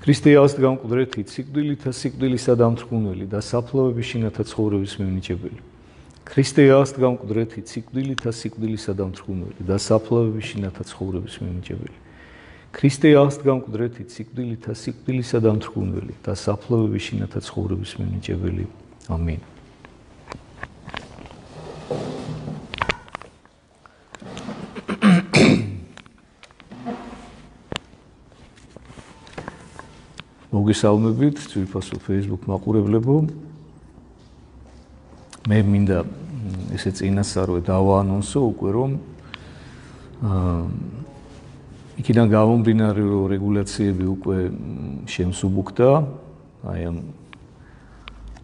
ქრისტეას გამკვდრეთი სიკვდილითა სიკვდილისა დამთრგუნველი და საფლავების შინათა ცხოვრების მემნიჭებელი. ქრისტეას გამკვდრეთი სიკვდილითა სიკვდილისა დამთრგუნველი და საფლავების შინათა ცხოვრების მემნიჭებელი. ქრისტეას გამკვდრეთი სიკვდილითა სიკვდილისა დამთრგუნველი და საფლავების შინათა ცხოვრების მემნიჭებელი. ამინ. მოგესალმებით ძვირფასო Facebook მაყურებლებო. მე მინდა ესე წინასწარვე დავაანონსო უკვე რომ აა იქიდან გამომდინარე რომ რეგულაციები უკვე შემსუბუქდა აი ამ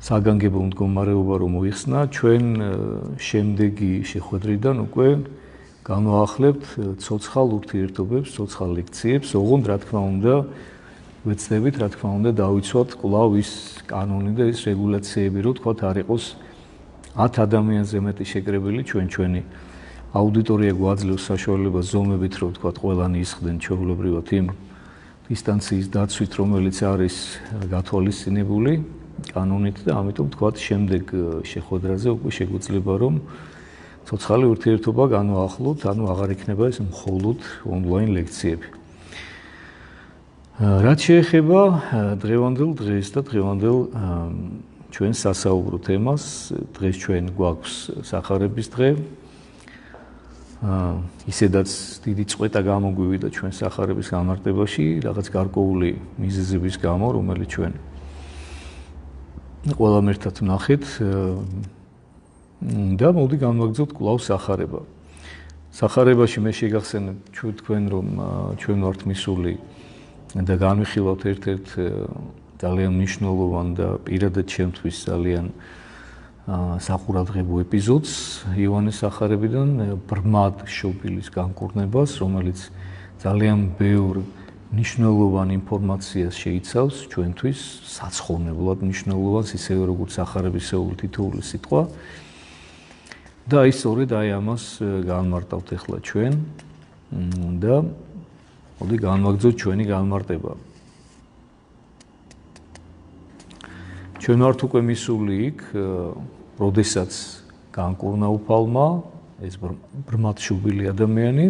საგანგებო მდგომარეობა რომ მოიხსნა ჩვენ შემდეგი შეხვედრიდან უკვე განვაახლებთ ცოცხალ ურთიერთობებს, ცოცხალ ლექციებს, ოღონდ რა თქმა უნდა ვეცდებით, რა თქმა უნდა, დავიცვათ კვლავ ის კანონი და ის რეგულაციები, რომ თქვათ არ იყოს 10 ადამიანზე მეტი შეკრებილი ჩვენ ჩვენი აუდიტორია გვაძლევს საშუალებას ზომებით, რომ თქვათ ყველანი ისხდნენ ჩვეულებრივად იმ დისტანციის დაცვით, რომელიც არის გათვალისწინებული კანონით და ამიტომ თქვათ შემდეგ შეხვედრაზე უკვე შეგვიძლია რომ ცოცხალი ურთიერთობა განვაახლოთ, ანუ აღარ იქნება ეს მხოლოდ ონლაინ ლექციები. რაც შეეხება დღევანდელ დღეს და დღევანდელ ჩვენ სასაუბრო თემას, დღეს ჩვენ გვაქვს сахарების დღე. ისედაც დიდი წვეტა გამოგვივიდა ჩვენ сахарების გამარტებაში, რაღაც გარკვეული მიზეზების გამო, რომელიც ჩვენ ყველამ ერთად ვნახეთ და მოდი განვაგრძოთ კვლავ сахарება. сахарებაში მე შეგახსენებ ჩვენ თქვენ რომ ჩვენ ვართ მისული და განვიხილავთ ერთ-ერთ ძალიან მნიშვნელოვან და პირადად ჩემთვის ძალიან საყურადღებო ეპიზოდს ივანეს სახარებიდან ბრმად შობილის განკურნებას, რომელიც ძალიან ბევრ მნიშვნელოვან ინფორმაციას შეიცავს ჩვენთვის, საცხოვნებლად მნიშვნელოვანს, ისევე როგორც სახარებისეული თითოეული სიტყვა. და ის სწორედ აი ამას განმარტავთ ახლა ჩვენ და მოდი განვაგრძოთ ჩვენი განმარტება. ჩვენ ვართ უკვე მისული იქ, როდესაც განკურნა უფალმა ეს ბრმად შუბილი ადამიანი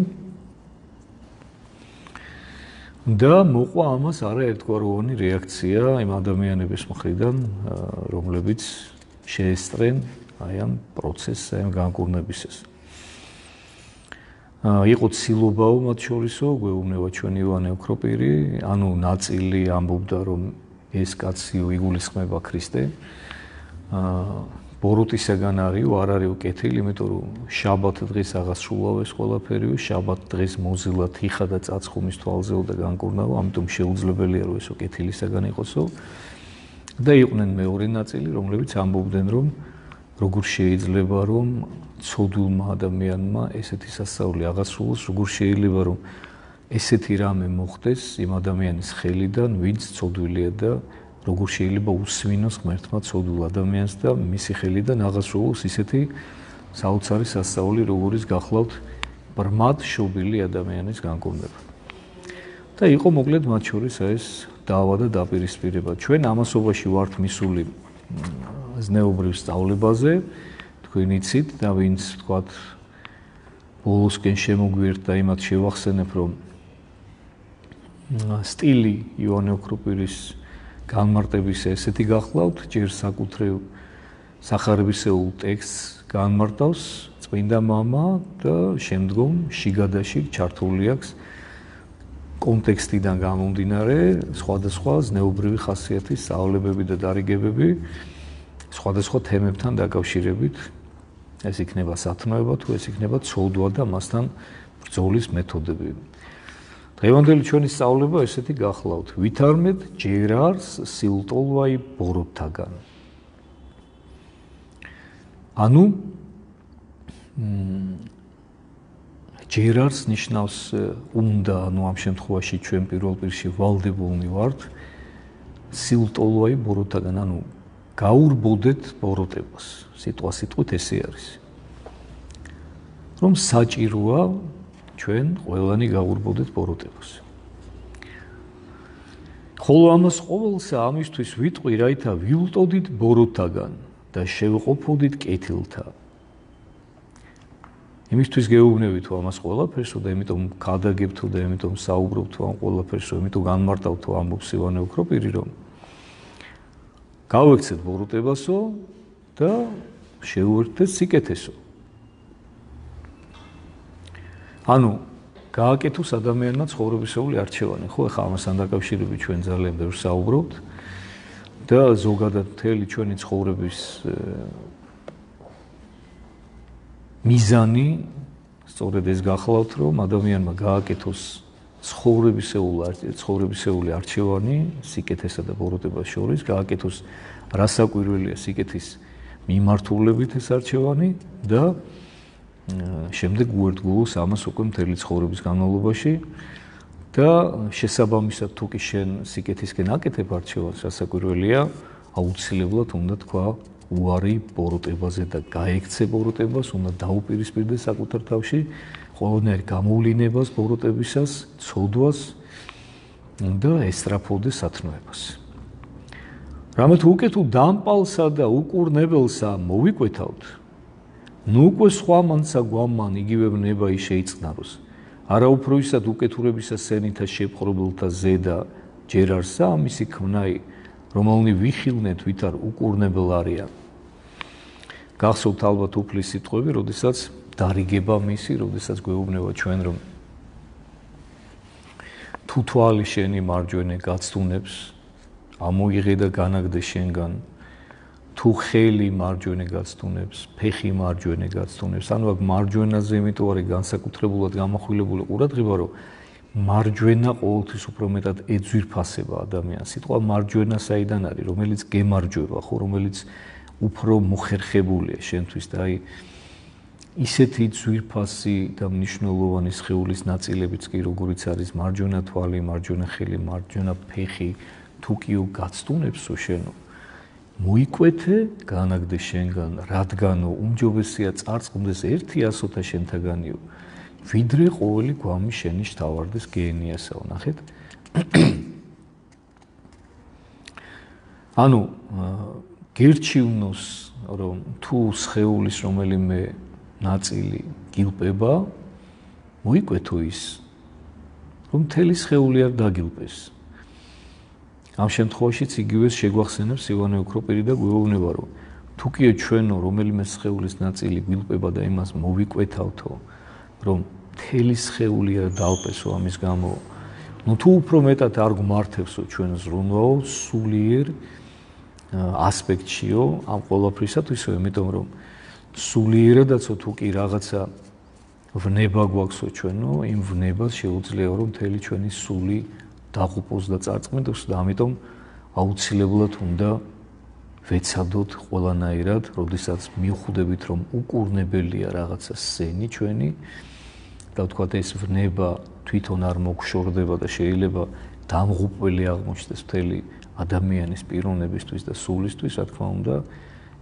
და მოყვა ამას არაერთგვაროვანი რეაქცია იმ ადამიანების მხრიდან, რომლებიც შეესწრენ აი ამ პროცესს, აი ამ განკურნებისას. იყო ცილობაო მათ შორისო, გვეუბნება ჩვენ ივანე ოქროპირი, ანუ ნაწილი ამბობდა რომ ეს კაციო იგულისხმება ქრისტე. აა ბოროტისაგან არისო, არ არის უკეთილი, იმიტომ რომ შაბათ დღეს აღას სულავეს ყველაფერიო, შაბათ დღეს მოზილა თიხა და წაცხუმის თვალზეო და განკურნაო, ამიტომ შეუძლებელია რომ ეს უკეთილისაგან იყოსო. და იყვნენ მეორე ნაწილი, რომლებიც ამბობდნენ რომ როგორ შეიძლება რომ ცოდულმა ადამიანმა ესეთი სასწაული აღასრულოს, როგორ შეიძლება რომ ესეთი რამე მოხდეს იმ ადამიანის ხელიდან, ვინც ცოდვილია და როგორ შეიძლება უსვინოს ღმერთმა ცოდულ ადამიანს და მისი ხელიდან აღასრულოს ისეთი საოცარი სასწაული, როგორიც გახლავთ ბრმად შობილი ადამიანის განკურნება. და იყო მოკლედ მათ შორის ეს დავა და დაპირისპირება. ჩვენ ამასობაში ვართ მისული ზნეობრივ სწავლებაზე თქვენ იცით და ვინც თქვათ ბოლოსკენ შემოგვიერთა იმათ შევახსენებ რომ სტილი იონე ოქროპირის განმარტების ესეთი გახლავთ ჯერ საკუთრე სახარებისეულ ტექსტს განმარტავს წმინდა мама და შემდგომ შიგადაში ჩართული აქვს კონტექსტიდან გამომდინარე სხვადასხვა ზნეობრივი ხასიათის სწავლებები და დარიგებები სხვადასხვა თემებთან დაკავშირებით ეს იქნება სათნოება თუ ეს იქნება ცოდვა და მასთან ბრძოლის მეთოდები. დღევანდელი ჩვენი სწავლება ესეთი გახლავთ: ვითარმეთ ჯერარს სილტოლვაი ბოროტთაგან. ანუ ჯერარს ნიშნავს უნდა, ანუ ამ შემთხვევაში ჩვენ პირველ პირში ვალდებულნი ვართ სილტოლვაი ბოროტთაგან, ანუ გაურბოდეთ ბოროტებას. სიტყვა სიტყვით ესე არის. რომ საჭიროა ჩვენ ყველანი გაურბოდეთ ბოროტებას. ხოლო ამას ყოველსა ამისთვის ვიტყვი რაითა ვილტოდით ბოროტაგან და შევყოფოდით კეთილთა იმისთვის გეუბნები თუ ამას ყველაფერსო და იმიტომ გადაგებთო და იმიტომ საუბრობ თუ ამ ყველაფერსო იმიტომ განმარტავ თუ ამბობს ივანე ოქროპირი რომ გავექცეთ ბოროტებასო და შეუერთდეთ სიკეთესო ანუ გააკეთოს ადამიანმა ცხოვრებისეული არჩევანი, ხო? ახლა ამასთან დაკავშირებით ჩვენ ძალიან ბევრ საუბრობთ და ზოგადად მთელი ჩვენი ცხოვრების მიზანი სწორედ ეს გახლავთ, რომ ადამიანმა გააკეთოს ცხოვრებისეული ცხოვრებისეული არჩევანი სიკეთესა და ბოროტებას შორის, გააკეთოს რასაკვირველია სიკეთის მიმართულებით ეს არჩევანი და შემდეგ უერთგულოს ამას უკვე მთელი ცხოვრების განმავლობაში და შესაბამისად თუ კი შენ სიკეთისკენ აკეთებ არჩევას, რასაკვირველია, აუცილებლად უნდა თქვა უარი ბოროტებაზე და გაექცე ბოროტებას, უნდა დაუპირისპირდე საკუთარ თავში ყოველნაირ გამოვლინებას ბოროტებისას, ცოდვას და ესტრაფოდე სათნოებას. რამეთ უკეთ უ დამპალსა და უკურნებელსა მოვიკვეთავთ, ნუ უკვე სხვა მანცა გვამან იგივე ნება ის შეიცნაროს არა უფრო ისად უკეთურებისა სენითა შეფხრობელთა ზედა ჯერ არსა ამისი ქმნაი რომელნი ვიხილნეთ ვითარ უკურნებელ არიან. გახსოვთ ალბათ უფლის სიტყვები როდესაც დარიგება მისი როდესაც გვეუბნება ჩვენ რომ თუ თვალი შენი მარჯვენე გაცდუნებს ამოიღე და განაგდე შენგან. თუ ხელი მარჯვენე გაცდუნებს, ფეხი მარჯვენე გაცდუნებს, ანუ აქ მარჯვენაზე იმიტომ არის განსაკუთრებულად გამახვილებული ყურადღება, რომ მარჯვენა ყოველთვის უფრო მეტად ეძვირფასება ადამიანს. სიტყვა მარჯვენა საიდან არის, რომელიც გემარჯვება, ხო, რომელიც უფრო მოხერხებულია შენთვის და აი ისეთი ძვირფასი და მნიშვნელოვანი სხეულის ნაწილებიც კი როგორიც არის მარჯვენა თვალი, მარჯვენა ხელი, მარჯვენა ფეხი, თუ კიო გაცდუნებსო შენო? მოიკვეთე განაგდე შენგან რადგანო უმჯობესია წარწყმდეს ერთი ასოთა შენთაგანიო ვიდრე ყოველი გვამი შენი შთავარდეს გენიასაო ნახეთ. ანუ გერჩივნოს რომ თუ სხეულის რომელიმე ნაწილი გილპება მოიკვეთო ის რომ თელი სხეული არ დაგილპეს. ამ შემთხვევაშიც იგივეს შეგვახსენებს ივანე ოქროპირი და გვეუბნება რომ თუკიო ჩვენო რომელიმე სხეულის ნაწილი გილპება და იმას მოვიკვეთავთო რომ თელი სხეული არ დაალპესო ამის გამო ну თუ უფრო მეტად არ გმართებსო ჩვენ ზრუნვაო სულიერ ასპექტშიო ამ ყოველფრისათვისო იმიტომ რომ სულიერადაცო თუ კი რაღაცა ვნება გვაქვსო ჩვენო იმ ვნებას შეუძლია რომ თელი ჩვენი სული დაღუპოს და წარწმენდოს და ამიტომ აუცილებლად უნდა ვეცადოთ ყველანაირად, როდესაც მიხვდებით რომ უკურნებელია რაღაცა სენი ჩვენი და თქვათ ეს ვნება თვითონ არ მოგშორდება და შეიძლება დამღუპველი აღმოჩნდეს მთელი ადამიანის პიროვნებისთვის და სულისთვის, რა თქმა უნდა,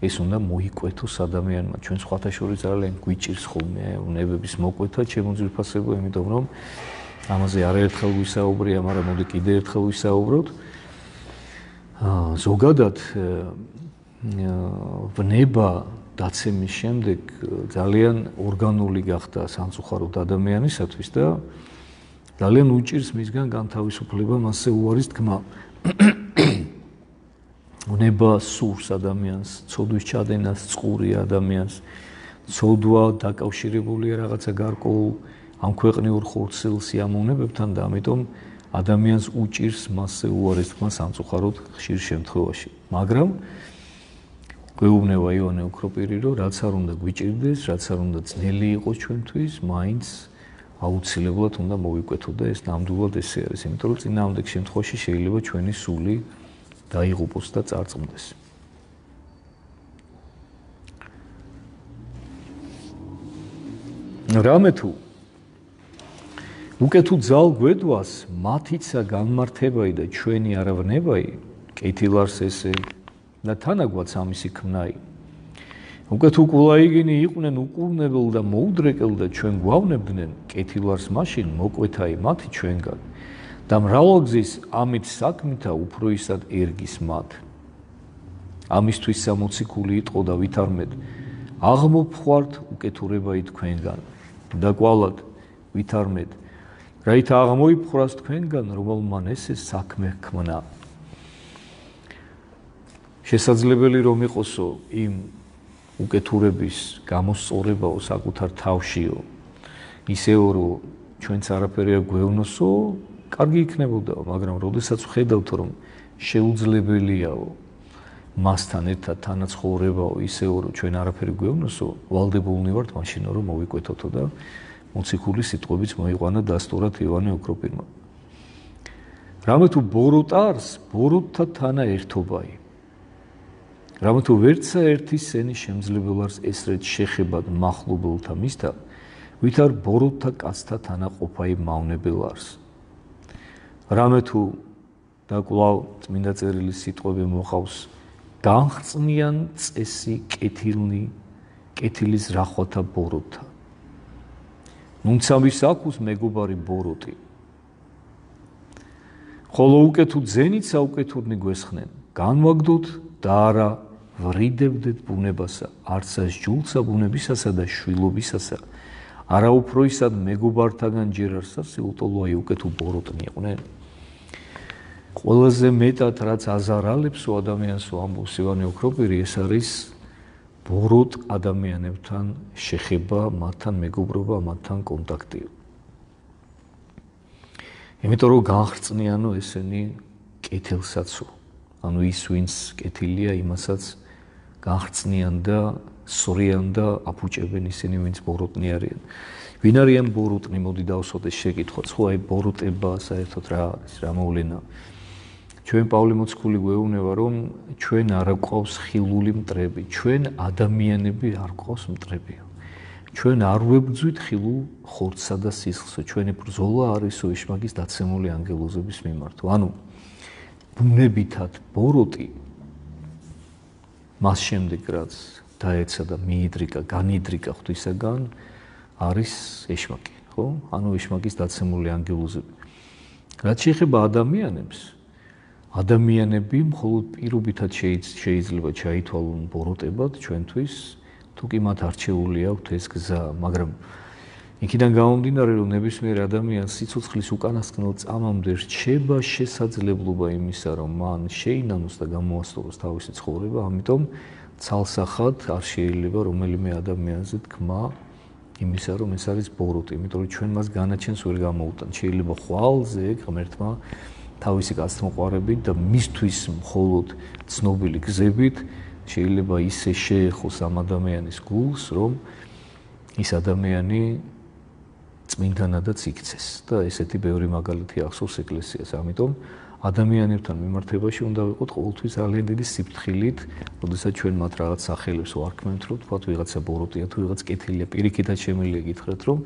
ეს უნდა მოიკვეთოს ადამიანმა. ჩვენ სხვათა შორის ძალიან გვიჭირს ხოლმე ვნებების მოკვეთა, ჩემო ძირფასებო, იმიტომ რომ ამაზე არაერთხელ ვისაუბრია, მაგრამ მოდი კიდე ერთხელ ვისაუბროთ. აა ზოგადად ვნება დაცემის შემდეგ ძალიან ორგანული გახდა სამწუხაროდ ადამიანისათვის და ძალიან უჭირს მისგან განთავისუფლება მასე უარის თქმა. ვნება სურს ადამიანს, ცოდვის ჩადენას, წყური ადამიანს, ცოდვა დაკავშირებულია რაღაცა გარკვეულ ამ ქვეყნიურ ხორცილ სიამოვნებებთან და ამიტომ ადამიანს უჭირს მასზე უარეს თქმა სამწუხაროდ ხშირ შემთხვევაში. მაგრამ გვეუბნება იონე ოქროპირი, რომ რაც არ უნდა გვიჭირდეს, რაც არ უნდა ძნელი იყოს ჩვენთვის, მაინც აუცილებლად უნდა მოვიკვეთოთ და ეს ნამდვილად ესე არის, იმიტომ რომ წინააღმდეგ შემთხვევაში შეიძლება ჩვენი სული დაიღუპოს და წარწმდეს. რამე თუ უკეთუ ძალ გვედვას მათიცა განმართებაი და ჩვენი არავნებაი კეთილარს ესე და თანაგვაც ამისი ქმნაი უკეთუ კულაიგინი იყვნენ უკურნებელ და მოუდრეკელ და ჩვენ გვავნებდნენ კეთილარს მაშინ მოკვეთაი მათი ჩვენგან და მრავალგზის ამით საქმითა უფრო ისად ერგის მათ. ამისთვის სამოციქული იტყო და ვითარმედ აღმოფხვართ უკეთურებაი თქვენგან. და კვალად ვითარმედ რაით აღმოიფხრას თქვენგან რომელმან ესე საქმე ჰქმნა. შესაძლებელი რომ იყოსო იმ უკეთურების გამოსწორებაო საკუთარ თავშიო. ისეო რომ ჩვენც არაფერი არ გვევნოსო კარგი იქნებოდა მაგრამ როდესაც ხედავთ რომ შეუძლებელიაო მასთან ერთად თანაცხოვრებაო ისეო რომ ჩვენ არაფერი გვევნოსო ვალდებულნი ვართ მაშინ რომ მოვიკვეთოთო და მოციქული სიტყვებიც მოიყვანა დასტურად ივანე ოქროპირმა რამე თუ ბოროტარს ბოროტთა თანა ერთობაი. რამე თუ ვერცა ერთი სენი შემძლებელარს ესრეთ შეხებად מחლუბელთა მისთა ვით არ ბოროტთა კაცთა თანა ყოფაი მავნებელარს რამე თუ და კვლავ წმინდა წერილის სიტყვები მოხავს განხრწნიან წესი კეთილნი კეთილის რახვათა ბოროტა. ნუნცამის აქვს მეგობარი ბოროტი. ხოლო უკეთუ ძენით საუკეთურნი გვესხნენ განვაგდოთ და არა ვრიდებდეთ ბუნებასა არცას ჯულსა ბუნებისასა და შვილობისასა არა უფრო ისად მეგობართაგან ჯერ არ სასილტოლოა უკეთუ ბოროტნი იყვნენ ყველაზე მეტად რაც აზარალებს ო ადამიანს ო ამბობს ივანე ოქროპირი ეს არის ბოროტ ადამიანებთან შეხება, მათთან მეგობრობა, მათთან კონტაქტი. იმიტომ რომ განხრწნიანო ესენი კეთილსაცო. ანუ ის ვინც კეთილია, იმასაც განხრწნიან და სორიან და აფუჭებენ ისინი, ვინც ბოროტნი არიან. ვინ არიან ბოროტნი? მოდი დავსვათ ეს შეკითხვა. ხო, აი ბოროტება საერთოდ რა არის? რა მოვლენაა? ჩვენ პავლე მოციქული გვეუბნება რომ ჩვენ არ ყავს ხილული მტრები, ჩვენ ადამიანები არ ყავს მტრებია. ჩვენ არ ვებძვით ხილულ ხორცსა და სისხლსო, ჩვენი ბრძოლა არისო იშმაგის დაცემული ანგელოზების მიმართ. ანუ ბუნებითად ბოროტი მას შემდეგ რაც დაეცა და მიიდრიკა, განიდრიკა ღვთისაგან არის ეშმაკი, ხო? ანუ ეშმაკის დაცემული ანგელოზები. რაც შეეხება ადამიანებს, ადამიანები მხოლოდ პირობითად შეიძლება ჩაითვალონ ბოროტებად ჩვენთვის თუ კი მათ არჩეული აქვთ ეს გზა მაგრამ იქიდან გამომდინარე რომ ნებისმიერ ადამიანს სიცოცხლის უკანასკნელ წამამდე რჩება შესაძლებლობა იმისა რომ მან შეინანოს და გამოასწოროს თავისი ცხოვრება ამიტომ ცალსახად არ შეიძლება რომელიმე ადამიანზე თქმა იმისა რომ ეს არის ბოროტი იმიტომ რომ ჩვენ მას განაჩენს ვერ გამოუტან შეიძლება ხვალზე ღმერთმა თავისი გასმოყარებით და მისთვის მხოლოდ ცნობილი გზებით შეიძლება ისე შეეხოს ამ ადამიანის გულს, რომ ის ადამიანი წმინდანადაც იქცეს და ესეთი ბევრი მაგალითი ახსოვს ეკლესიას. ამიტომ ადამიანებთან მიმართებაში უნდა ვიყოთ ყოველთვის ძალიან დიდი სიფრთხილით, როდესაც ჩვენ მათ რაღაც სახელებს ვარქმევთ, რომ თქვა ვიღაცა ბოროტია თუ ვიღაც კეთილია, პირიქითაც შემიძლია გითხრათ, რომ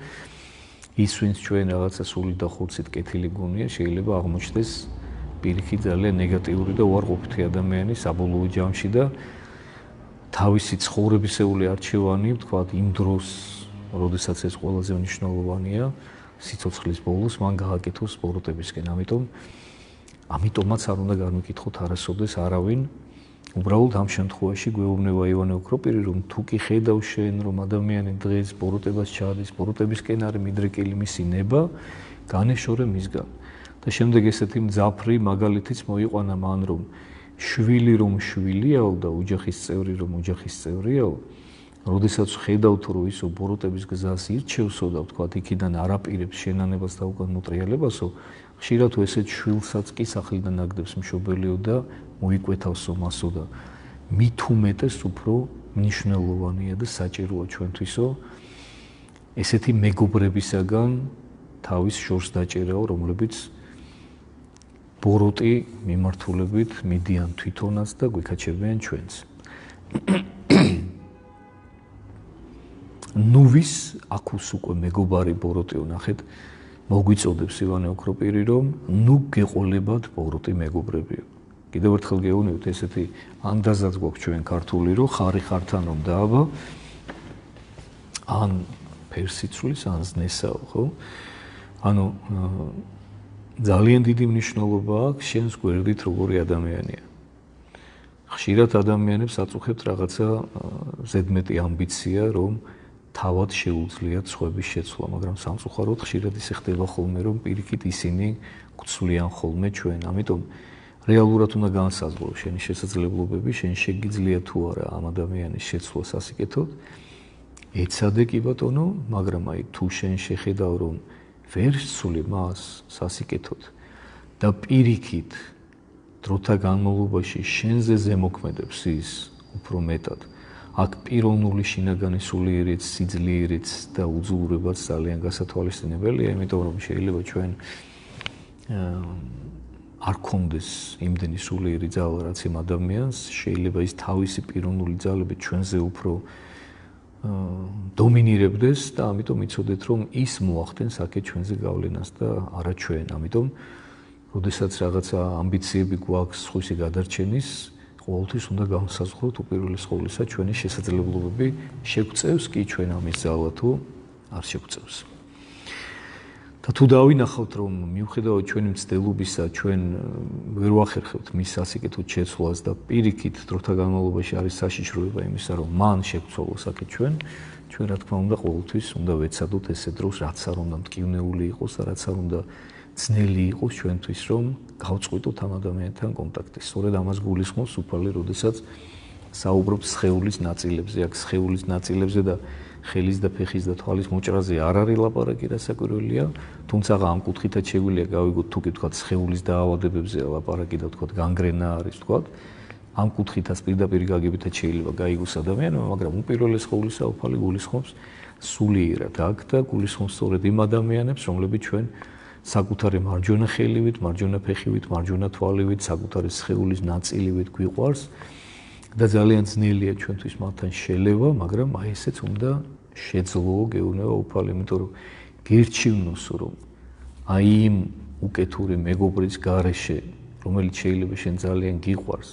ის ვინც ჩვენ რაღაცა სული და ხორცით კეთილი გონია, შეიძლება აღმოჩნდეს პირიქით ძალიან ნეგატიური და უარყოფითი ადამიანი საბოლოო ჯამში და თავისი ცხოვრებისეული არჩევანი, თქვა იმ დროს, როდესაც ეს ყველაზე მნიშვნელოვანია, სიცოცხლის ბოლოს მან გააკეთოს სპორტებისკენ. ამიტომ ამიტომაც არ უნდა განვიკითხოთ არასოდეს არავინ. უბრალოდ ამ შემთხვევაში გვეუბნება ივანე ოქროპირი რომ თუ კი ხედავ შენ რომ ადამიანი დღეს სპორტებას ჩადის სპორტებისკენ არის მიდრეკილი მისი ნება განეშორე მისგან და შემდეგ ესეთი მძაფრი მაგალითიც მოიყვანა მან რომ შვილი რომ შვილიაო და ოჯახის წევრი რომ ოჯახის წევრიაო როდესაც ხედავთ რომ ისო ბოროტების გზას ირჩევსო და თქვა იქიდან არაპირებს შენანებას და უკან მოტრიალებასო ხშირად თუ ესეთ შვილსაც კი სახლიდან აგდებს მშობელიო და მოიკვეთავსო მასო და მით უმეტეს უფრო მნიშვნელოვანია და საჭიროა ჩვენთვისო. ესეთი მეგობრებისაგან თავის შორს დაჭერაო რომლებიც ბოროტი მიმართულებით მიდიან თვითონაც და გვიქაჩებიან ჩვენს. ნუვის აქუს უკვე მეგობარი ბოროტიო ნახეთ მოგვიწოდებს ივანე ოქროპირი რომ ნუ გეყოლებათ ბოროტი მეგობრებიო კიდევ ერთხელ გეუბნებით ესეთი ანდაზაც გვაქვს ჩვენ ქართული რომ ხარი ხართან რომ დააბა ან ფერსიცulis ან ზნესაო ხო ანუ ძალიან დიდი მნიშვნელობა აქვს შენს გვერდით როგორი ადამიანია. ხშირად ადამიანებს აწუხებთ რაღაცა ზედმეტი ამბიცია, რომ თავად შეუძლიათ სხვების შეცვლა, მაგრამ სამწუხაროდ ხშირად ისე ხდება ხოლმე, რომ პირიქით ისინი გწვლიან ხოლმე ჩვენ. ამიტომ რეალურად უნდა განსაზღვრო შენი შესაძლებლობები, შენ შეგიძლია თუ არა ამ ადამიანის შეცვლა სასიკეთოდ. ეცადე კი ბატონო, მაგრამ აი თუ შენ შეხედავ რომ ვერ სული მას სასიკეთოდ და პირიქით დროთა განმავლობაში შენზე ზემოქმედებს ის უფრო მეტად აქ პიროვნული შინაგანი სულიერიც სიძლიერიც და უძულრებაც ძალიან გასათვალისწინებელია იმიტომ რომ შეიძლება ჩვენ არ კონდეს იმდენი სულიერი ძალა რაც იმ ადამიანს შეიძლება ის თავისი პიროვნული ძალებით ჩვენზე უფრო დომინირებდეს და ამიტომ იცოდეთ რომ ის მოახდენს აქეთ ჩვენზე გავლენას და არა ჩვენ. ამიტომ როდესაც რაღაცა ამბიციები გვაქვს სხვისი გადარჩენის, ყოველთვის უნდა განსაზღვროთ უპირველეს ყოვლისა ჩვენი შესაძლებლობები შეგვწევს კი ჩვენ ამის ძალა თუ არ შეგვწევს. და თუ დავინახავთ რომ მიუხედავად ჩვენი მცდელობისა ჩვენ ვერ ვახერხებთ მის სასიკეთო შეცვლას და პირიქით დროთა განმავლობაში არის საშიშროება იმისა რომ მან შეგვცვალოს აქეთ ჩვენ ჩვენ რა თქმა უნდა ყოველთვის უნდა ვეცადოთ ესე დროს რაც არ უნდა მტკივნეული იყოს და რაც არ უნდა ძნელი იყოს ჩვენთვის რომ გავწყვიტოთ ამ ადამიანთან კონტაქტი. სწორედ ამას გულისხმობს უფალი როდესაც საუბრობს სხეულის ნაწილებზე. აქ სხეულის ნაწილებზე და ხელის და ფეხის და თვალის მოჭრაზე არ არის ლაპარაკი რასაკვირველია, თუმცა ამ კუთხითაც შეგვიძლია გავიგოთ თუ კი თქვა სხეულის დაავადებებზე ლაპარაკი და თქვა განგრენა არის თქვა ამ კუთხითაც პირდაპირ გაგებითაც შეიძლება გაიგოს ადამიანმა, მაგრამ უპირველეს ყოვლისა უფალი გულისხმობს სულიერად აქ და გულისხმობს სწორედ იმ ადამიანებს, რომლებიც ჩვენ საკუთარი მარჯვენა ხელივით, მარჯვენა ფეხივით, მარჯვენა თვალივით, საკუთარი სხეულის ნაწილივით გვიყვარს და ძალიან ძნელია ჩვენთვის მათთან შელევა, მაგრამ აი ესეც უნდა შეძლო გეუბნება უფალი, იმიტომ რომ გირჩივნოს რომ აი იმ უკეთური მეგობრის garaშე, რომელიც შეიძლება შენ ძალიან გიყვარს,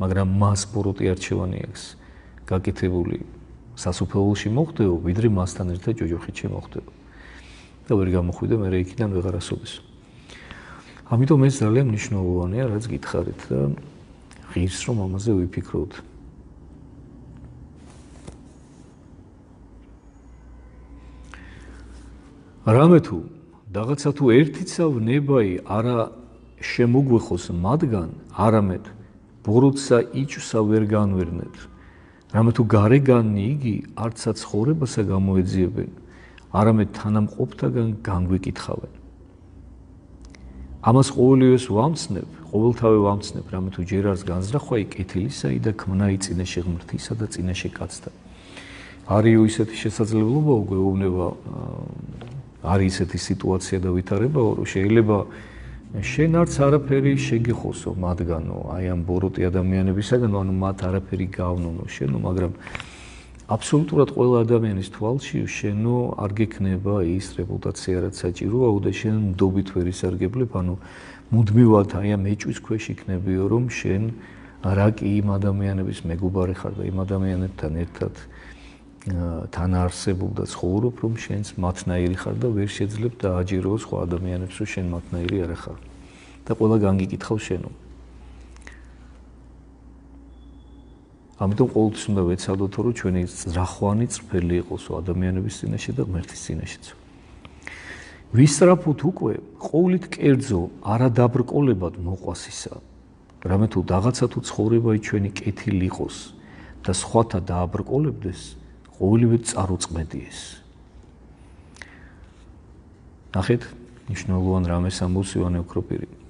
მაგრამ მას ბოროტი არჩევანი აქვს გაკეთებული სასופეულში მოხდეო, ვიდრე მასთან ერთად ჯოჯოხეთში მოხდეო. და ვერ გამოხვიდე მე რეიქიდან ვეღარასოდეს. ამიტომ ეს ძალიან მნიშვნელოვანია, რაც გითხარით და ღირს რომ ამაზე ვიფიქროთ. რამე თუ რაღაცა თუ ერთიცავ ნებაი არა შემოგვეხოს მათგან, არამედ ბოროტსა იჭსა ვერ განვერნეთ. რამე თუ გარეგანი იგი არცა ცხოვრებასა გამოეძიებენ, არამედ თანამყოფთაგან განგვიკითხავენ. ამას ყოველივეს ვამცნებ, ყოველთავე ვამცნებ, რამე თუ ჯერ არს განზრახვაი კეთილისაი და ქმნა იწინაშე ღმრთისა და წინაშე კაცთა. არიო ისეთი შესაძლებლობა უგეუბნება არის ესეთი სიტუაცია და ვითარება, რომ შეიძლება შენ არც არაფერი შეგიხოსო მათგანო, აი ამ ბოროტი ადამიანებისაგან, ანუ მათ არაფერი გავნონო შენო, მაგრამ აბსოლუტურად ყველა ადამიანის თვალში შენო არ გექნება ის რეპუტაცია, რაც საჭიროა, და შენ მდობით ვერ ისარგებლებ, ანუ მუდმივად აი ამ ეჭვის ქვეშ იქნებიო, რომ შენ რა კი იმ ადამიანების მეგობარი ხარ და იმ ადამიანებთან ერთად თან არსებულ და ცხოვრობ, რომ შენს მათნაირი ხარ და ვერ შეძლებ დააჯეროს სხვა ადამიანებს, რომ შენ მათნაირი არ ხარ. და ყველა განგიკითხავ შენო. ამიტომ ყოველთვის უნდა ვეცადოთ, რომ ჩვენი ზრახვანი წრფელი იყოს ადამიანების წინაშე და ღმერთის წინაშეც. ვისწრაფოთ უკვე ყოვლით კერძო არადაბრკოლებად მოყვასისა. რამე თუ რაღაცა თუ ცხოვრებაი ჩვენი კეთილი იყოს და სხვათა დააბრკოლებდეს, ყოველივე წარუწმედიეს. ნახეთ, ნიშნულოვან რამეს ამბობს ივანე ოქროპირი.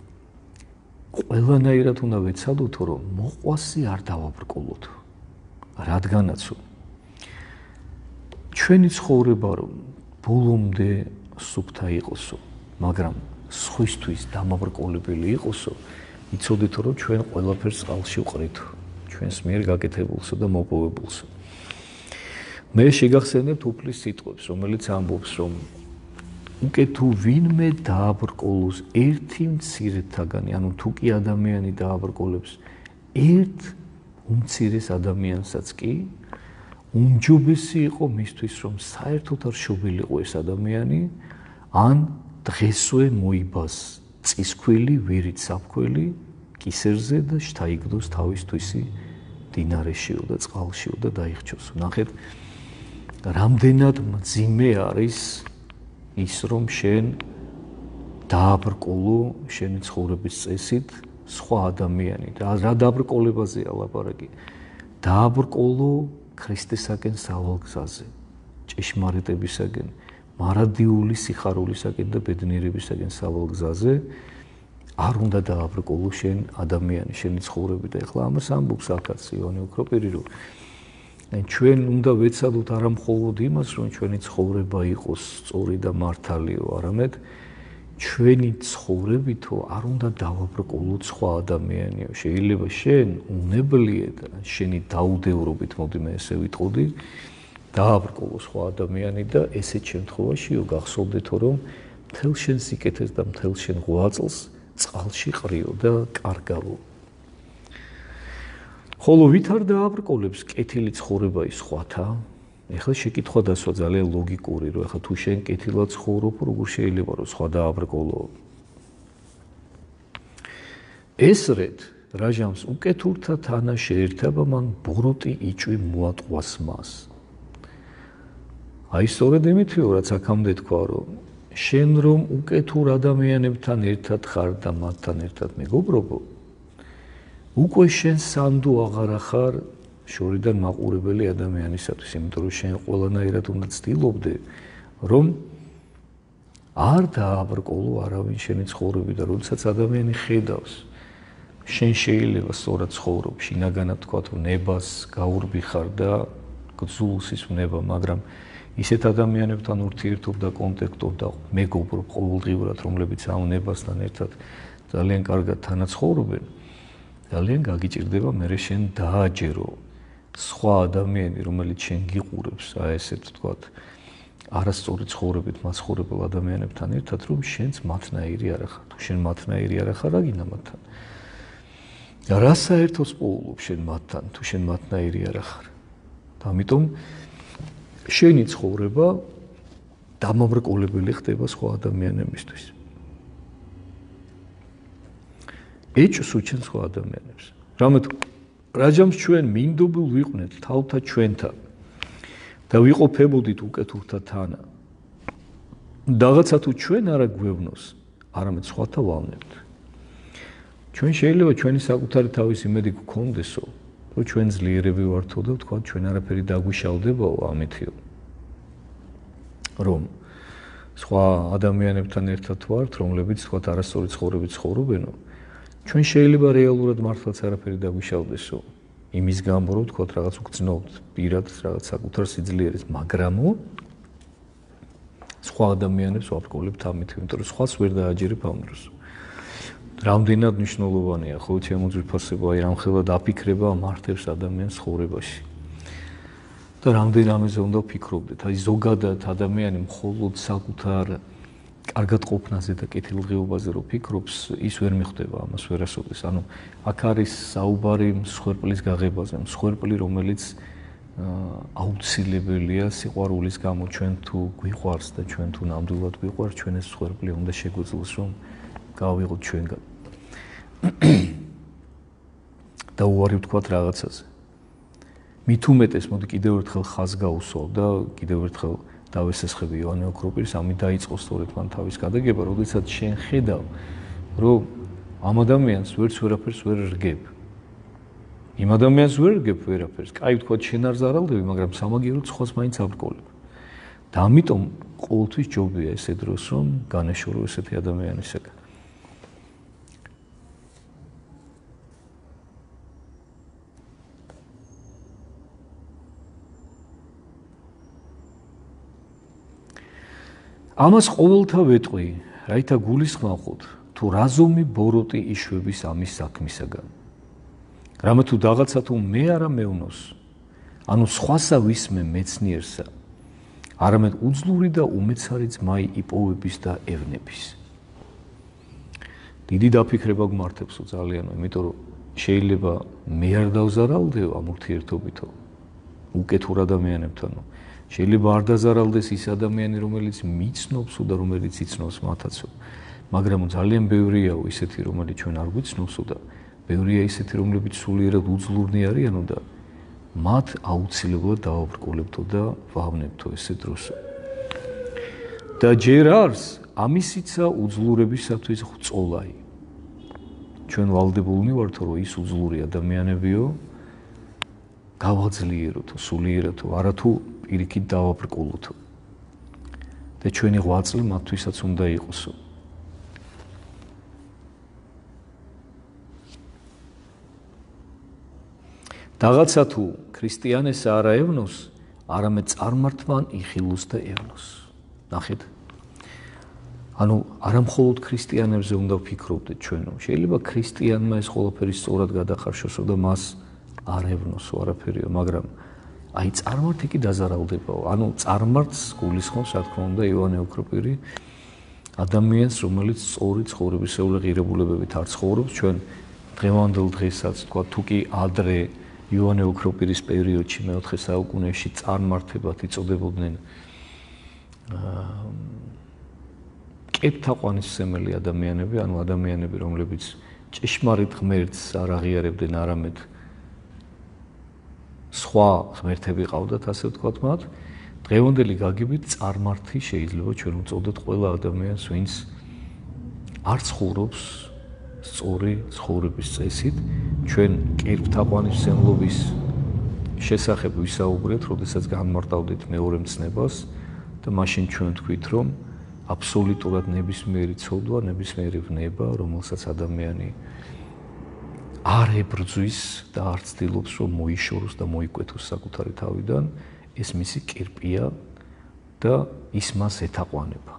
ყველანაირად უნდა ვეცადოთ, რომ მოყვასი არ დავაბრკოლოთ. რადგანაც ჩვენი ცხოვრება რომ ბოლომდე სუფთა იყოსო, მაგრამ სხვისთვის დამაბრკოლებელი იყოსო, იცოდეთ რომ ჩვენ ყველაფერს წყალში ვყრით, ჩვენს მიერ გაკეთებულსო და მოპოვებულსო. მე შეგახსენებთ უფლის სიტყვებს, რომელიც ამბობს, რომ უკვე თუ ვინმე დააბრკოლოს ერთი მცირეთაგანი, ანუ თუ კი ადამიანი დააბრკოლებს ერთ უმცირეს ადამიანსაც კი უმჯობესი იყო მისთვის, რომ საერთოდ არ შობილიყო ეს ადამიანი, ან დღესვე მოიბას წისქვილი ვირით საფქველი კისერზე და შთაიგდოს თავისთვისი დინარეშიო და წყალშიო და დაიხჩოს. ნახეთ რამდენად მძიმე არის ის რომ შენ დააბრკოლო შენი ცხოვრების წესით სხვა ადამიანი და რა დააბრკოლებაზეა ლაპარაკი? დააბრკოლო ქრისტესაკენ სავალგზაზე ჭეშმარიტებისაკენ მარადიული სიხარულისაკენ და ბედნიერებისაკენ სავალგზაზე. არ უნდა დააბრკოლო შენ ადამიანი შენი ცხოვრები და ეხლა ამას ამბობს აქაც იონე ოქროპირი რომ ჩვენ უნდა ვეცადოთ არა მხოლოდ იმას რომ ჩვენი ცხოვრება იყოს სწორი და მართალიო არამედ ჩვენი ცხოვრებითო არ უნდა დავაბრკოლოთ სხვა ადამიანიო შეიძლება შენ უნებლიე და შენი დაუდევრობით მოდი მე ესე ვიტყოდი დააბრკოლო სხვა ადამიანი და ესეთ შემთხვევაშიო გახსოვდეთო რომ მთელ შენ სიკეთეს და მთელ შენ ღვაწლს წყალში ყრიო და კარგავო. ხოლო ვით არ დააბრკოლებს კეთილი ცხოვრება ის ხვათა? ეხლა შეკითხვა დასვა ძალიან ლოგიკური, რომ ეხლა თუ შენ კეთილად ცხოვრობ, როგორ შეიძლება რომ სხვა დააბრკოლო? ესრეთ რაჟამს უკეთურთა თანა შეერთება მან ბოროტი იჭვი მოატყვას მას. აი სწორედ იმითიო რაც აქამდე თქვა რომ შენ რომ უკეთურ ადამიანებთან ერთად ხარ და მათთან ერთად მეგობრობო უკვე შენ სანდო აღარა ხარ შორიდან მაყურებელი ადამიანისათვის იმიტომ რომ შენ ყველანაირად უნდა ცდილობდე რომ არ დააბრკოლო არავინ შენი ცხოვრები და როდესაც ადამიანი ხედავს შენ შეიძლება სწორად ცხოვრობ შინაგანად თქვა თუ ნებას გაურბიხარ და გძულს ის ნება მაგრამ ისეთ ადამიანებთან ურთიერთობ და კონტაქტობ და მეგობრობ ყოველდღიურად, რომლებიც ამ ნებასთან ერთად ძალიან კარგად თანაცხოვრობენ, ძალიან გაგიჭirdება მე შენ დააჯერო სხვა ადამიანი, რომელიც შენ გიყურებს, აი ესეთ თქვათ, არასწორი ცხოვრებით მაცხოვრებელ ადამიანებთან ერთად, რომ შენც მათნაირი არ ახარ, თუ შენ მათნაირი არ ახარ, რა გინდა მათთან? რა საერთოს პოულობ შენ მათთან, თუ შენ მათნაირი არ ახარ? და ამიტომ შენი ცხოვრება დამამრკოლებელი ხდება სხვა ადამიანებისთვის. ეჭს უჩენ სხვა ადამიანებს. რამეთ რაჯამს ჩვენ მინდობილ ვიყვნეთ თავთა ჩვენთან და ვიყოფებოდით უკეთურთა თანა. რაღაცა თუ ჩვენ არა გვევნოს, არამედ სხვათა ვალნებთ. ჩვენ შეიძლება ჩვენი საკუთარი თავის იმედი გქონდესო, რომ ჩვენ ძლიერები ვართო და თქვა ჩვენ არაფერი დაგვიშავდებაო ამითიო რომ სხვა ადამიანებთან ერთად ვართ რომლებიც თქვა არასწორი ცხოვრებით ცხოვრობენო ჩვენ შეიძლება რეალურად მართლაც არაფერი დაგვიშავდესო იმის გამო რომ თქვა რაღაც უგწნობთ პირად რაღაც საკუთარ სიძლიერეს მაგრამო სხვა ადამიანებს ვაფრკოლებთ ამით იმიტომ რომ სხვას ვერ დააჯერებ ამ დროს. რამდენად მნიშვნელოვანია ხო ჩემოძვირფასება აი რამხელა დაფიქრება მართებს ადამიანს ხოვრებაში და რამდენ ამაზე უნდა ვფიქრობდეთ? აი ზოგადად ადამიანი მხოლოდ საკუთარ კარგად ყოფნაზე და კეთილდღეობაზე რო ფიქრობს ის ვერ მიხვდება ამას ვერასოდეს ანუ აქ არის საუბარი მსხვერპლის გაღებაზე მსხვერპლი რომელიც აუცილებელია სიყვარულის გამო ჩვენ თუ გვიყვარს და ჩვენ თუ ნამდვილად გვიყვარს ჩვენ ეს მსხვერპლი უნდა შეგვიძლოს რომ გავიღოთ ჩვენგან და უარი ვთქვათ რაღაცაზე. მით უმეტეს მოდი კიდევ ერთხელ ხაზ გაუსვავ და კიდევ ერთხელ დავესესხები ივანე ოქროპირის ამი დაიწყო სწორედ მან თავის გადაგება, როდესაც შენ ხედავ, რომ ამ ადამიანს ვერც ვერაფერს ვერ რგებ. იმ ადამიანს ვერ რგებ ვერაფერს. კაი ვთქვათ შენ არ ზარალდები, მაგრამ სამაგიეროდ სხვას მაინც აბრკოლებ. და ამიტომ ყოველთვის ჯობია ესე დროს რომ განეშორო ესეთი ადამიანისაგან. ამას ყოველთა ვეტყვი, რაითა გულისხმავთ, თუ რაზომი ბოროტი იშვების ამის საქმისაგან. რამა თუ რაღაცა თუ მე არა მეუნოს, ანუ სხვასა ვისმე მეცნიერსა, არამედ უძლური და უმეცარი ძმაი იპოვების და ევნების. დიდი დაფიქრება გმართებსო ძალიანო, იმიტომ რომ შეიძლება მე არ დავზარალდეო ამ ურთიერთობითო უკეთურ ადამიანებთანო. შეიძლება არ დაზარალდეს ის ადამიანი, რომელიც მიცნობს და რომელიც იცნობს მათაცო. მაგრამ ძალიან ბევრიაო ისეთი, რომელიც ჩვენ არ გვიცნობსო და ბევრია ისეთი, რომლებიც სულიერად უძლურნი არიანო და მათ აუცილებლად დავაბრკოლებთო და ვავნებთო ესე დროს. და ჯერ არს ამისიცა უძლურებისათვის ღვწოლაი. ჩვენ ვალდებულნი ვართ, რომ ის უძლური ადამიანებიო გავაძლიეროთო, სულიერათო, არათუ პირიქით დავაბრკოლოთო. და ჩვენი ღვაწლი მათთვისაც უნდა იყოსო. დაღაცა თუ ქრისტიანეს არ აევნოს, არამედ წარმართმან იხილოს და ევნოს. ნახეთ. ანუ არამხოლოდ ქრისტიანებზე უნდა ვფიქრობდეთ ჩვენო. შეიძლება ქრისტიანმა ეს ყველაფერი სწორად გადახარშოსო და მას არ ევნოსო არაფერიო, მაგრამ აი წარმართი კი დაზარალდებაო. ანუ წარმართს გულისხმობს, რა თქმა უნდა, ივანე ოქროპირი ადამიანს, რომელიც სწორი ცხოვრებისეული ღირებულებებით არ ცხოვრობს, ჩვენ დღევანდელ დღესაც თქვა თუ კი ადრე ივანე ოქროპირის პერიოდში მეოთხე საუკუნეში წარმართებად იწოდებოდნენ აა კეპთაყვანისმცემელი ადამიანები, ანუ ადამიანები, რომლებიც ჭეშმარიტ ღმერთს არ აღიარებდნენ არამედ სხვა ღმერთები ყავდათ, ასე ვთქვათ მათ. დღევანდელი გაგებით წარმართი შეიძლება ჩვენ უწოდოთ ყველა ადამიანს, ვინც არ ცხოვრობს სწორი ცხოვრების წესით ჩვენ კირფთაყვანისმცემლობის შესახებ ვისაუბრეთ, როდესაც განმარტავდით მეორე მცნებას და მაშინ ჩვენ თქვით, რომ აბსოლუტურად ნებისმიერი ცოდვა, ნებისმიერი ვნება, რომელსაც ადამიანი არ ებრძვის და არ ცდილობს, რომ მოიშოროს და მოიკვეთოს საკუთარი თავიდან, ეს მისი კირპია და ის მას ეთაყვანება.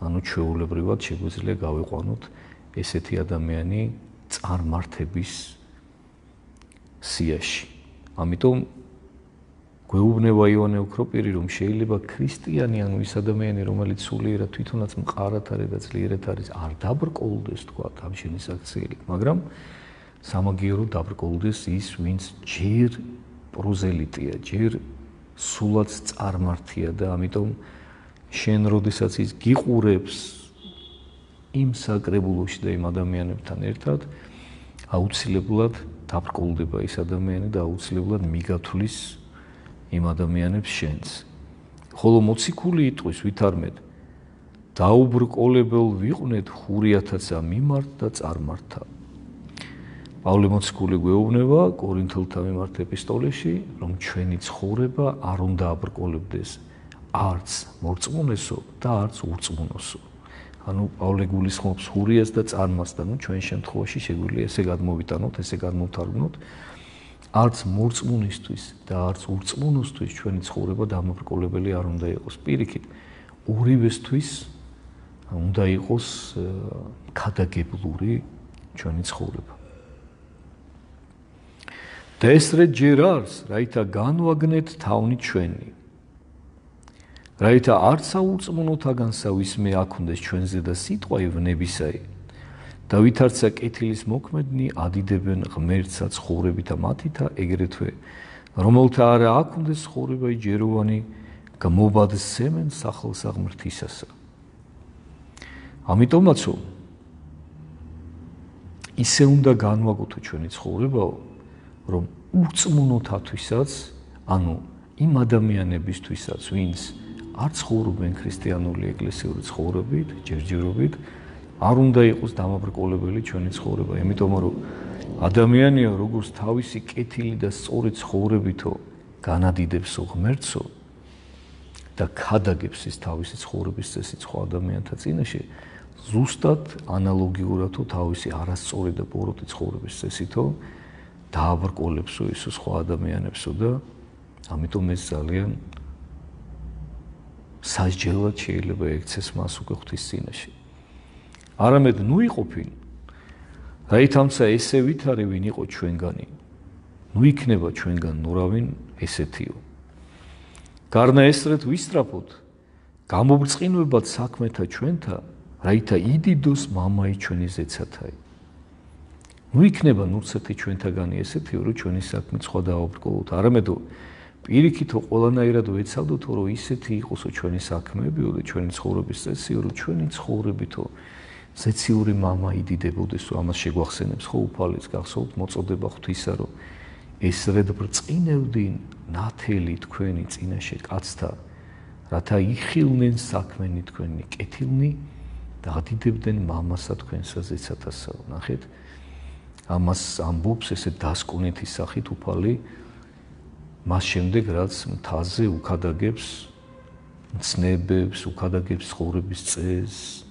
ანუ ჩვეულებრივად შეგვიძლია გავიყვანოთ ესეთი ადამიანი წარმართების სიაში. ამიტომ გვეუბნება იონე ოქროპირი რომ შეიძლება ქრისტიანი ანუ ის ადამიანი რომელიც სულიერად თვითონაც მყარად არის და ძლიერად არის არ დაბრკოლდეს თქვა ამ შენის აქციელი, მაგრამ სამაგიერო დაბრკოლდეს ის ვინც ჯერ პროზელიტია, ჯერ სულაც წარმართია და ამიტომ შენ როდესაც ის გიყურებს იმ საკრებულოში და იმ ადამიანებთან ერთად აუცილებლად დაბრკოლდება ის ადამიანი და აუცილებლად მიგათვლის იმ ადამიანებს შენს. ხოლო მოციქული იტყვის ვითარმედ დაუბრკოლებელ ვიყვნეთ ხურიათაცა მიმართ და წარმართა. პავლე მოციქული გვეუბნება კორინთელთა მიმართ ეპისტოლეში, რომ ჩვენი ცხოვრება არ უნდა აბრკოლებდეს არც მორწმუნესო და არც ურწმუნოსო. ანუ პავლე გულისხმობს ხურიას და წარმას და ნუ ჩვენ შემთხვევაში შეგვიძლია ესე გადმოვიტანოთ, ესე გადმოვთარგმნოთ. არც მორწმუნისთვის და არც ურწმუნოსთვის ჩვენი ცხოვრება დამობრკოლებელი არ უნდა იყოს. პირიქით, ორივესთვის უნდა იყოს ქადაგებლური ჩვენი ცხოვრება. და ეს რე ჯერ არს, რაითა განვაგნეთ თავნი ჩვენი. რაითა არც აუწმუნოთაგანსა ვისმე აქონდეს ჩვენზე და სიტყვა ივნებისაი და ვითარცა კეთილის მოქმედნი ადიდებენ ღმერთსა ცხოვრებითა მათითა ეგრეთვე. რომელთა არა აქონდეს ცხოვრებაი ჯეროვანი გამობადეს სემენ სახელსა ღმრთისასა ამიტომაცო ისე უნდა განვაგოთო ჩვენი ცხოვრებაო რომ უწმუნოთათვისაც ანუ იმ ადამიანებისთვისაც ვინც არ ცხოვრობენ ქრისტიანული ეკლესიური ცხოვრებით, ჯერჯერობით, არ უნდა იყოს დამაბრკოლებელი ჩვენი ცხოვრება, იმიტომ რომ ადამიანია როგორც თავისი კეთილი და სწორი ცხოვრებითო განადიდებს ღმერთსო და ხადაგებს ის თავისი ცხოვრების წესით სხვა ადამიანთა წინაშე, ზუსტად ანალოგიურადო თავისი არასწორი და ბოროტი ცხოვრების წესითო დააბრკოლებსო ის სხვა ადამიანებსო და ამიტომ ეს ძალიან სასჯელად შეიძლება ექცეს მას უკვე ღვთის წინაშე. არამედ ნუ იყოფინ. რაითამცა ესე ვითარი ვინ იყო ჩვენგანი. ნუ იქნება ჩვენგან ნურავინ ესეთიო. გარნა ესრეთ ვისტრაფოთ. გამობრწყინებად საქმეთა ჩვენთა, რაითა იდიდოს მამაი ჩვენი ზეცათაი. ნუ იქნება ნურცეთი ჩვენთაგანი ესეთიო, რომ ჩვენი საქმე სხვა დააბრკოლოთ. არამედო პირიქითო ყველანაირად ვეცადოთ რომ ისეთი იყოსო ჩვენი საქმეებიო და ჩვენი ცხოვრების წესიო რომ ჩვენი ცხოვრებითო ზეციური мама იდიდებოდეს, რომ ამას შეგვახსენებს ხო უფალიც გახსოვთ მოწოდება ღვთისა, რომ ესრედ ბრწყინევდინ ნათელი თქვენი წინაშე კაცთა, რათა იხილნენ საქმენი თქვენი კეთილნი და ადიდებდნენ მამასა თქვენსა ზეცათასა. ნახეთ? ამას ამბობს ესე დასკვნითი სახით უფალი მას შემდეგ რაც მთაზე უკადაგებს ცნებებს, უკადაგებს ცხოვრების წესს,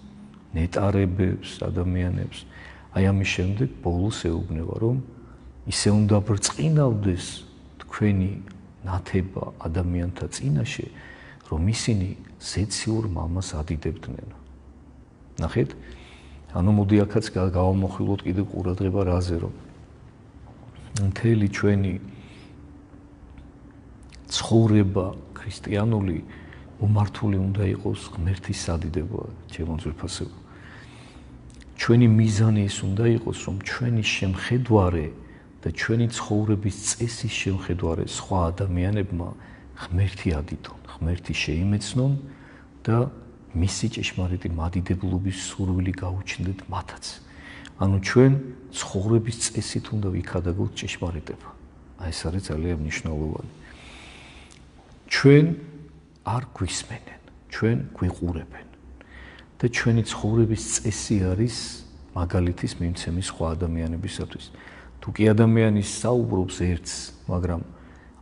ნეტარებებს ადამიანებს. აი ამის შემდეგ ბოლოს ეუბნება, რომ ისე უნდა ბრწყინავდეს თქვენი ნათება ადამიანთა წინაშე, რომ ისინი ზეციურ მამას ადიდებდნენ. ნახეთ? ანუ მოდი ახაც გავამოხილოთ კიდე ყურადღება რაზე, რომ მთელი ჩვენი ცხოვრება ქრისტიანული უმართული უნდა იყოს ღმერთის სადიდებო, ჩემო ძვირფასებო. ჩვენი მიზანი ის უნდა იყოს, რომ ჩვენი შემხედვარე და ჩვენი ცხოვრების წესის შემხედვარე სხვა ადამიანებმა ღმერთი ადიდონ, ღმერთი შეიმეცნონ და მისი ჭეშმარიტი მადიდებლობის სურვილი გაუჩნდეთ მათაც. ანუ ჩვენ ცხოვრების წესით უნდა ვიქადაგოთ ჭეშმარიტება. აი ეს არის ძალიან მნიშვნელოვანი. ჩვენ არ გვისმენენ, ჩვენ გვიყურებენ. და ჩვენი ცხოვრების წესი არის მაგალითის მიმცემი სხვა ადამიანებისათვის. თუ კი ადამიანი საუბრობს ერთს, მაგრამ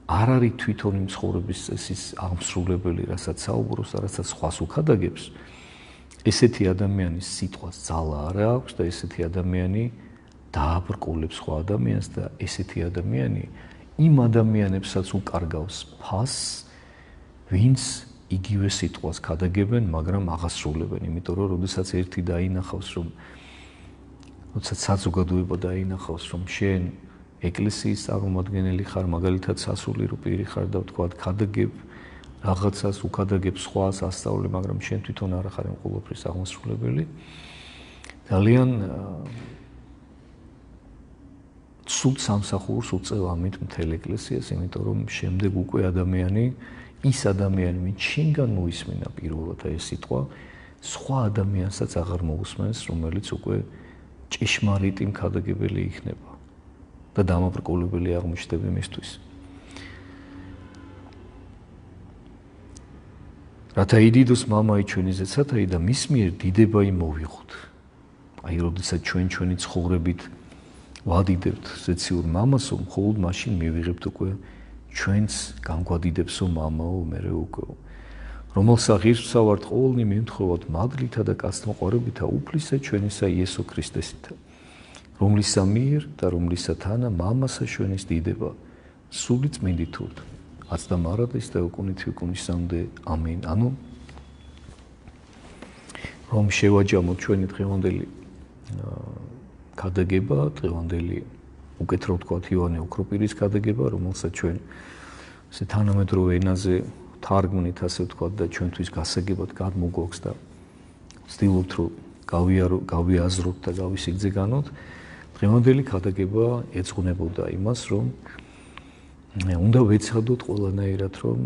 არ არის თვითონ იმ ცხოვრების წესის აღმსრულებელი, რასაც საუბრობს, რასაც სხვას უხადაგებს, ესეთი ადამიანის სიტყვას ძალა არ აქვს და ესეთი ადამიანი დააბრკოლებს სხვა ადამიანს და ესეთი ადამიანი იმ ადამიანებსაც უკარგავს ფასს ვინც იგივე სიტყვას ქადაგებენ, მაგრამ აღასრულებენ, იმიტომ რომ როდესაც ერთი დაინახავს, რომ როდესაც საზოგადოება დაინახავს, რომ შენ ეკლესიის წარმომადგენელი ხარ, მაგალითად სასულიერო პირი ხარ და თქვა ქადაგებ რაღაცას, უკადაგებ სხვას, ასწავლე, მაგრამ შენ თვითონ არ ხარ იმ ყოველფრის აღმასრულებელი. ძალიან ცუდ სამსახურს უწევ ამით მთელ ეკლესიას, იმიტომ რომ შემდეგ უკვე ადამიანი ის ადამიანი, ვინც შინგან მოისმენა პირველად ეს სიტყვა, სხვა ადამიანსაც აღარ მოусმენს, რომელიც უკვე ჭეშმარიტი მქადაგებელი იქნება და დამაბრკოლებელი აღმოჩნდება მისთვის. რათა იდიდოს მამაი ჩვენი ზეცათაი და მის მიერ დიდება იმოვიღოთ. აი, როდესაც ჩვენ ჩვენი ცხოვრებით ვადიდებთ ზეციურ მამასო, მხოლოდ მაშინ მივიღებთ უკვე ჩვენს განგვადიდებსო მამაო მერე უკვე რომელსა ღირსა ვართ ყოველნი მიმთხოვოთ მადლითა და კაცთმოყარებითა უფლისა ჩვენისა იესო ქრისტესითა რომლისა მიერ და რომლისა თანა მამასა ჩვენის დიდება. სული წმინდითურთ აცდა მარადის და უკუნით უკუნისამდე ამინ. ანუ რომ შევაჯამოთ ჩვენი დღევანდელი კადაგება დღევანდელი უკეთრო ვთქვა ივანე ოქროპირის გადაგება, რომელსაც ჩვენ ესე თანამედროვე ენაზე თარგმნით, ასე ვთქვა და ჩვენთვის გასაგებად გადმოგვაქვს და ვცდილობთ რომ გავიარო, გავიაზროთ და გავისიგძე განოთ. დღევანდელი გადაგება ეძღვნებოდა იმას, რომ უნდა ვეცადოთ ყველანაირად, რომ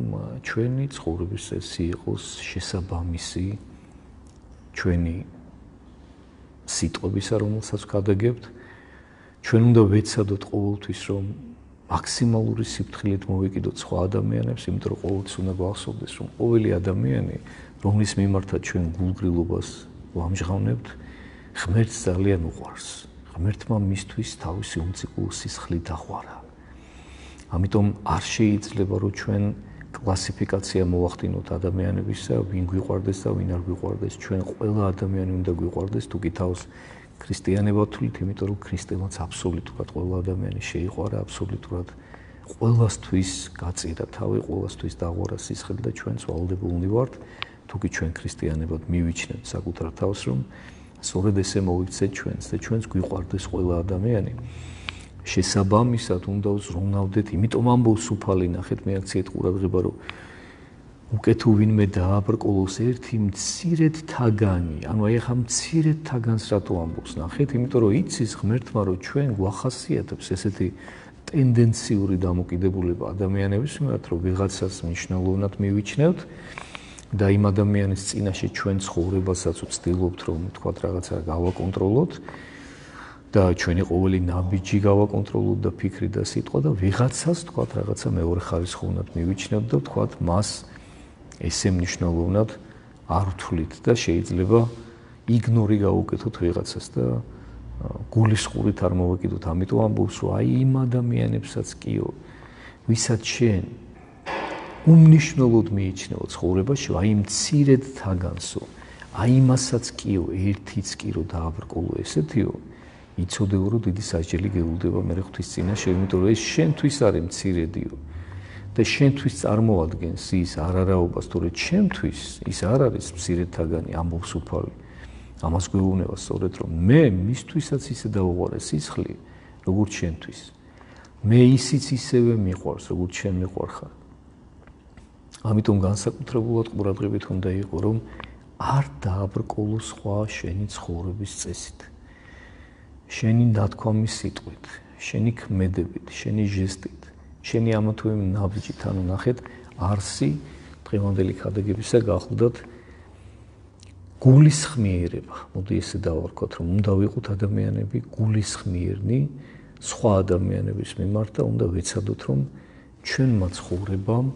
ჩვენი ცხოვრების წესი იყოს შესაბამისი ჩვენი სიტყვებისა, რომელსაც გადაგებთ. ჩვენ უნდა ვეცადოთ ყოველთვის რომ მაქსიმალური სიფრთხილით მოვეკიდოთ სხვა ადამიანებს, იმიტომ რომ ყოველთვის უნდა გვახსოვდეს რომ ყოველი ადამიანი, რომლის მიმართაც ჩვენ გულგრილობას ვამჟღავნებთ, ღმერთს ძალიან უყვარს. ღმერთმა მისთვის თავისი უმციკულ სისხლით აღვარა. ამიტომ არ შეიძლება რომ ჩვენ კლასიფიკაცია მოახდინოთ ადამიანებისა, ვინ გვიყვარდეს და ვინ არ გვიყვარდეს. ჩვენ ყველა ადამიანი უნდა გვიყვარდეს, თუ კი თავს ქრისტიანობა თulit, იმიტომ რომ ქრისტემაც აბსოლუტურად ყველა ადამიანი შეიყვარა, აბსოლუტურად ყველასთვის გაწირა თავი, ყველასთვის დაღვარა სისხლი და ჩვენც ვალდებულნი ვართ, თუკი ჩვენ ქრისტიანებად მივიჩნევთ საკუთარ თავს, რომ სწორედ ესე მოიქცეთ ჩვენს და ჩვენს გვიყვარდეს ყველა ადამიანი. შესაბამისად უნდა ვზრუნავდეთ, იმიტომ ამბობს უფალი, ნახეთ მე აქციეთ ყურადღება, რომ უკეთო ვინმე დააბრკოლოს ერთი მცირედ თაგანი. ანუ აი ახლა მცირედ თაგანს რატო ამბობს? ნახეთ, იმიტომ რომ იცის ღმერთმა რომ ჩვენ გვახასიათებს ესეთი ტენდენციური დამოკიდებულება ადამიანების მიმართ, რომ ვიღაცას მნიშვნელოვნად მივიჩნევთ და იმ ადამიანის წინაშე ჩვენ ცხოვრებასაც ვცდილობთ რომ თქვა რაღაცა გავაკონტროლოთ და ჩვენი ყოველი ნაბიჯი გავაკონტროლოთ და ფიქრი და სიტყვა და ვიღაცას თქვა რაღაცა მეორე ხარისხოვნად მივიჩნევთ და თქვა მას ესე მნიშვნელოვნად არ ვთვლით და შეიძლება იგნორი გაუკეთოთ ვიღაცას და გულისყურით არ მოვეკიდოთ. ამიტომ ამბობს რომ აი იმ ადამიანებსაც კიო ვისაც შენ უმნიშვნელოდ მიიჩნეო ცხოვრებაში აი მცირედ თაგანსო. აი მასაც კიო ერთიც კირო დააბრკოლო ესეთიო. იცოდებო რომ დიდი საჯელი გეულდება მე ღვთის წინაშე იმიტომ რომ ეს შენთვის არის მცირედიო და შენთვის წარმოადგენს ის არარაობას თორე ჩემთვის ის არ არის მცირედ თაგანი ამბობს უფალი ამას გვეუბნება სწორედ რომ მე მისთვისაც ისე დავუყარე სისხლი როგორც შენთვის. მე ისიც ისევე მიყვარს როგორც შენ მიყვარხარ ამიტომ განსაკუთრებულად ყურადღებით უნდა იყო რომ არ დააბრკოლო სხვა შენი ცხოვრების წესით შენი დათქვამის სიტყვით შენი ქმედებით შენი ჟესტით შენი ამა თუ იმ ნაბიჯით ანუ ნახეთ არსი დღევანდელი ხადეგებისა გახლდათ გულისხმიერება. მოდი ესე დავარქოთ, რომ უნდა ვიყოთ ადამიანები გულისხმიერნი სხვა ადამიანების მიმართ და უნდა ვეცადოთ, რომ ჩვენმა ცხოვრებამ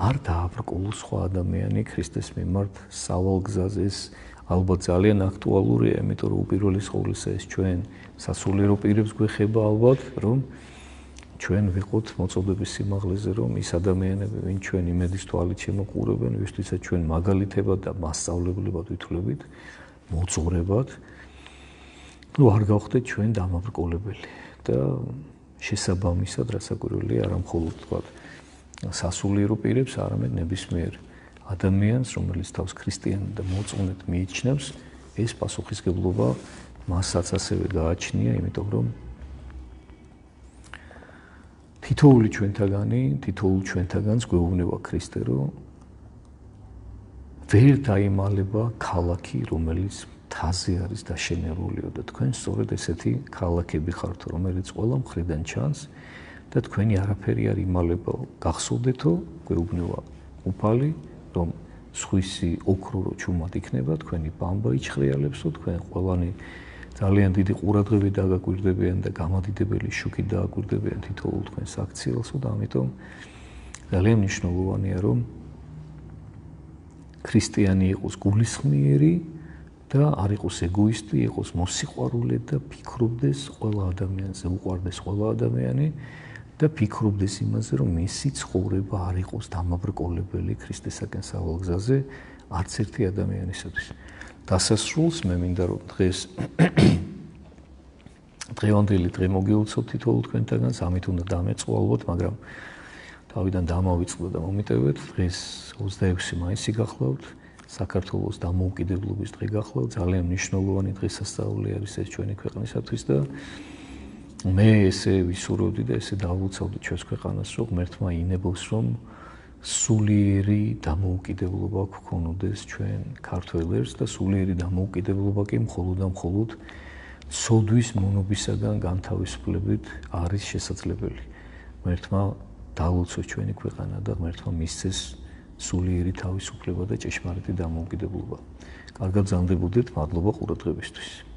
არ დააბრკოლოს სხვა ადამიანი ქრისტეს მიმართ სავალგზაზე ეს ალბათ ძალიან აქტუალურია, იმიტომ რომ უპირველეს ყოვლისა ეს ჩვენ სასულიერო პირებს გვეხება ალბათ, რომ ჩვენ ვიყოთ მოწოდების სიმაღლეზე, რომ ის ადამიანები, ვინ ჩვენ იმედის თვალით შემოყურებენ, ვისთვისაც ჩვენ მაგალითებად და მასწავლებლებად ვითვლებით, მოწურებად, ну არ გავხდეთ ჩვენ დამაბრკოლებელი და შესაბამისად რასაკვირველია არა მხოლოდ თქვა სასულიერო პირებს, არამედ ნებისმიერ ადამიანს, რომელიც თავს ქრისტიანი და მოწუნეთ მიიჩნევს, ეს პასუხისგებლობა მასაც ასევე გააჩნია, იმიტომ რომ თითოული ჩვენთაგანი, თითოულ ჩვენთაგანს გვეუბნება ქრისტე, რომ ვერ დაიმალება ქალაქი, რომელიც თაზე არის დაშენებულიო და თქვენ სწორედ ესეთი ქალაქები ხართ, რომელიც ყველა მხრიდან ჩანს და თქვენი არაფერი არ იმალება. გახსოვდეთო, გვეუბნება უფალი, რომ სხვისი ოქრო რო ჩუმად იქნება, თქვენი ბამბა იჩხრიალებსო, თქვენ ყველანი ძალიან დიდი ყურადღებით დაგაკვირდებიან და გამადიდებელი შუქი დააკვირდებიან თითოეულ თქვენს აქციელსო და ამიტომ ძალიან მნიშვნელოვანია რომ ქრისტიანი იყოს გულისხმიერი და არ იყოს ეგოისტი, იყოს მოსიყვარულე და ფიქრობდეს ყველა ადამიანზე, უყვარდეს ყველა ადამიანი და ფიქრობდეს იმაზე, რომ მისი ცხოვრება არ იყოს დამაბრკოლებელი ქრისტესაკენ სავალგზაზე არც ერთი ადამიანისათვის. დასასრულს მე მინდა რომ დღეს დღევანდელი დღე მოგიუცოთ თითოეულ თქვენთანაც, ამით უნდა დამეწყო ალბათ, მაგრამ თავიდან დამავიწყდა და მომიტევეთ დღეს 26 მაისი გახლავთ. საქართველოს დამოუკიდებლობის დღე გახლავთ. ძალიან მნიშვნელოვანი დღესასწაული არის ეს ჩვენი ქვეყნისათვის და მე ესე ვისურვებდი და ესე დავუცავდი ჩვენს ქვეყანას, რომ ღმერთმა ინებოს, რომ სულიერი დამოუკიდებლობა გქონოდეს ჩვენ ქართველებს და სულიერი დამოუკიდებლობა კი მხოლოდ და მხოლოდ სოდვის მონობისაგან განთავისუფლებით არის შესაძლებელი. ღმერთმა დაულოცოს ჩვენი ქვეყანა და ღმერთმა მისცეს სულიერი თავისუფლება და ჭეშმარიტი დამოუკიდებლობა. კარგად ზამდებოდეთ, მადლობა ყურადღებისთვის.